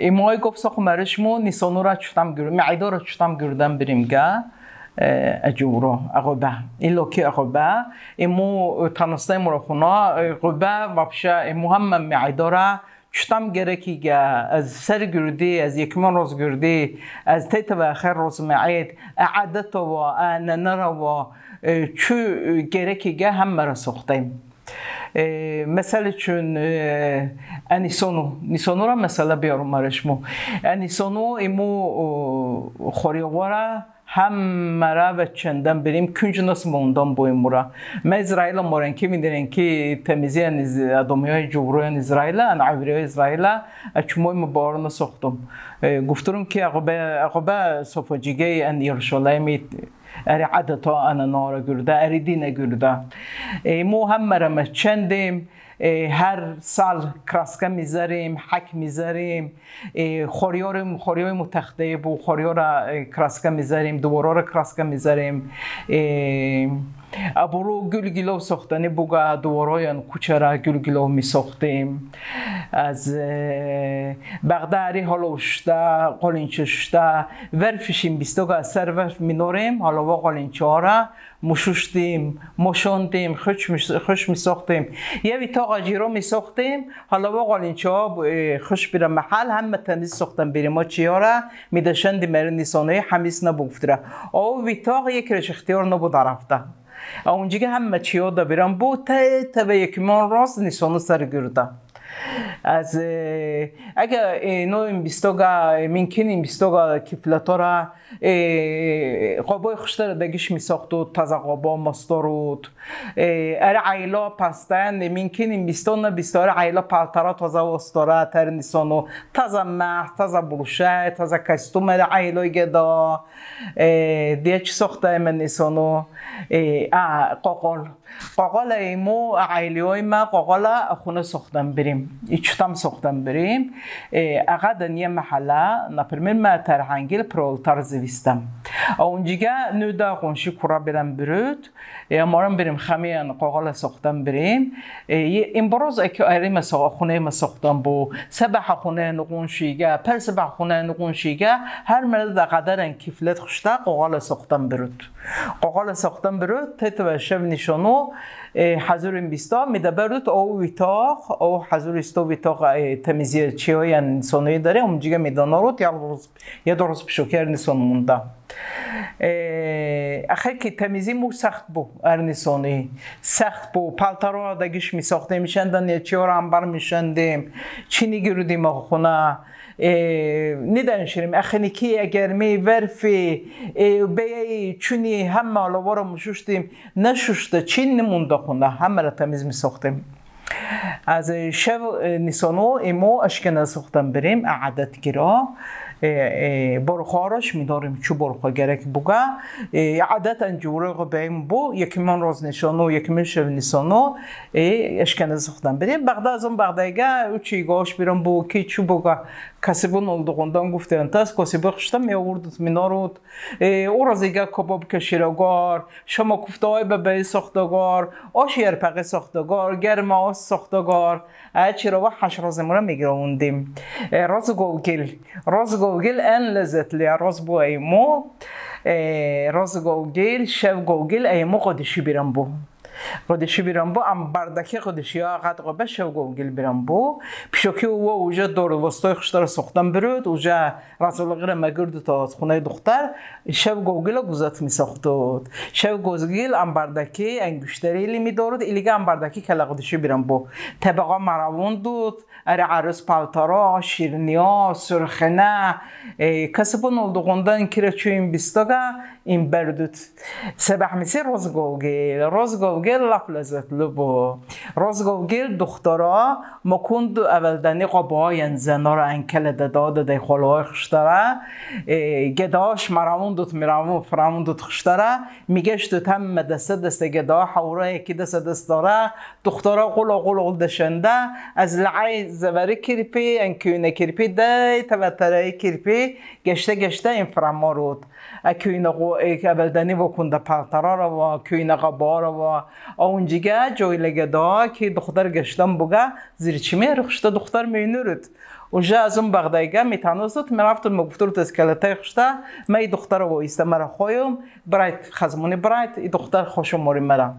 эмои гуфт сохун барои шумо нисонура чутам гур маъидора чутам гурдан биримга э, аҷӯро ғӯба илоки ғӯба эмо танастаи мурохуна ғӯба вообще эмо ҳама маъидора чутам геракига аз сари гурди аз якума роз гурди аз тетава ахир роз маъид аъадатава аънанараво э, чу геракига ҳаммара сохтаем. چو گرکی گه هم مرا سختیم مثال چون انیسونو نیسونو را مثلا بیارم مرشمو انیسونو ایمو خوریوارا همه و چندن بریم کنج ناس موندان بویم مورا ما اسرائیل مورن که میدونن که تمیزی از ادمی های جبروی اسرائیل ان عبری های اسرائیل اچموی مبارن ساختم گفتم که عقبه عقبه صفاجیگه ان یروشلایم اری عدتا انا نارا گرده اری دینه گرده مو هم مرمه چندیم هر سال کراسکه می‌ذاریم حک می‌ذاریم خوریار خوریای متخته بو خوریار کراسکه می‌ذاریم دوباره را کراسکه می‌ذاریم абуру гулгилов сохтани буга дувороян кучара гулгилов месохтем аз бағдари ҳоло шуда қолинча шуда варфишим бистога сар варф минорем ҳолово қолинчаора мушуштем мошондем хуш месохтем яви тоға ҷиро месохтем ҳолово қолинчао хуш бира маҳал ҳама тамиз сохтам беримо чиёра медашанди мери нисонаи ҳамис набугуфтира о витоқ якраш ихтиёр набуда рафта اونجا همه چی ها برم بو تا تا به یک من راست نیسانو سر از اگر اینو این بیستوگا ممکن این بیستوگا کفلاتورا قابای خوشتر دگیش می ساختو تازه قابا مستارود ار عیلا پستن ممکن این بیستون بیستار عیلا پالتارا تازه وستاره تر نیسانو. تازه مح تازه بروشه تازه کستوم ار عیلا گدا. دیگه چی ساخته من نیسانو قاقال قاقال ایمو عیلی های ما قاقال خونه ساختن بریم ایچتم ساختن بریم اقا یه محله نپرمین ما ترهنگیل پرولتار زویستم اونجیگه نودا قنشی کرا برم برود امارم بریم خمیان قاقال ساختن بریم این بروز اکی ایریم خونه ما ساختن بو سبح خونه نقونشیگه پر سبح خونه نقونشیگه هر مرد قدر کفلت خوشتا قاقال ساختن برود قاقال ساختن برود تیت و شب نشانو Э, мо ҳазури бисто медабаруд ов витоқ ов ҳазури сто витоқ э, тамизиячиҳоя нисоноӣ даре. Умҷига медонорут як рӯз пешокер нисон монда. Э, اخیر که تمیزی مو سخت بو ارنسانی سخت بو پالتارو دگیش می ساخته میشندن یا چی ها رو انبر میشندیم چینی گرودیم خونه ندانشریم اخنیکی اگر می ورفی به چونی همه علاوه رو مشوشتیم نشوشته چین نمونده خونه همه را تمیز می ساختیم از شب نیسانو ایمو borxorish медорем чӣ борхо гарак буга адатан ҷӯреғо баим бу якимон рознишону э шевнисону ашканаза худам бирем бағда аз он бағдайга учигош бирам бу ки чӯ буга касибун тас гуфтеантас косиба хушта меовурдут минорут уразига кобоб каширогор шамо куфтаои бабаи сохтагор оши ярпағи сохтагор гармаос сохтагор чиро ва ҳашрозимура мегиравундим розу голгил розу جوجيل أنلزت روز بو أيمو آه، راس جوجيل شاف جوجيل أيمو قد شبيران بو. قدشی بیرم بو ام بردکی قدشی ها قد قبه شو گوگل بیرم بو پیشکی او اوجا دور وستای خوشتر سختن برود اوجا رسول غیر مگرد تا از خونه دختر شو گوگل گوزات می ساختود شو گوزگیل ام بردکی انگوشتری لی می دارود ایلیگا ام بردکی کلا قدشی بیرم بو طبقه مراون دود اره عروس پالتارا شیرنیا سرخنه کسبون olduğundan kireçoyun bistoga im berdut. روز گوگل روز rozgovgil لپ لذتلو بو روزگوگل دخترا مکند اولدنی قباین زنا را انکل داد دی خلوهای خشتره. گداش مرامون دوت میرامون فرامون دوت خشتره. میگش دوت هم مدسته دسته گدا حورا یکی دسته دست داره. دخترا قلو قلو دشنده. از لعای زبری کرپی انکیونه کرپی دی تبتره کرپی گشته گشته این فرامارود اکیونه اولدنی اونجیگه جای لگه دا که دختر گشتم بگه زیر چی می دختر می نورد اونجا از اون بغدایگه می تانوزد می رفتون می گفتون تو اسکلتای خوشته من ای دختر رو مرا خویم برایت خزمونی برایت دختر خوشمری موریم مرا